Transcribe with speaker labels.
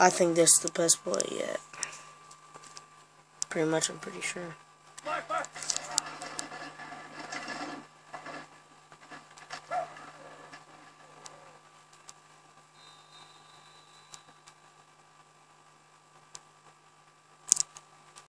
Speaker 1: I think this is the best boy yet. Pretty much, I'm pretty sure.